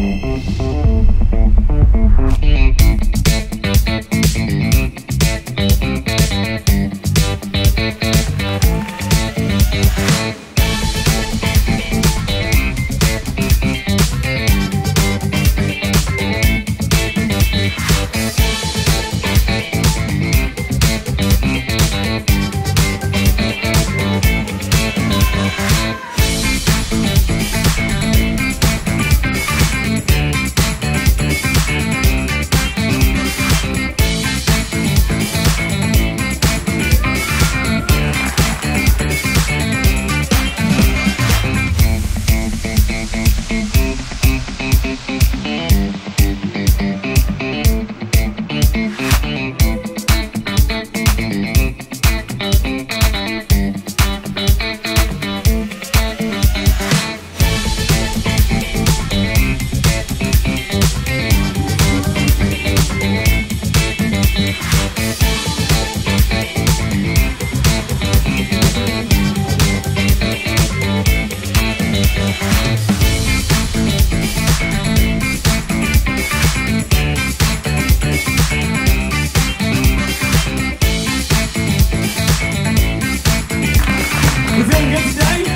Mm-hmm. Música vem, vem, vem.